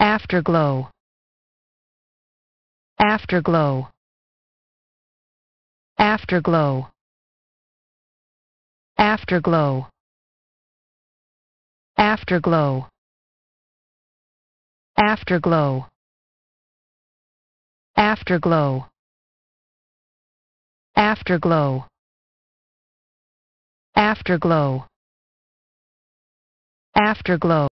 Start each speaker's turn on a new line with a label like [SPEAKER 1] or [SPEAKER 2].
[SPEAKER 1] Afterglow. Afterglow. Afterglow. Afterglow. Afterglow. Afterglow. Afterglow. Afterglow. Afterglow. Afterglow.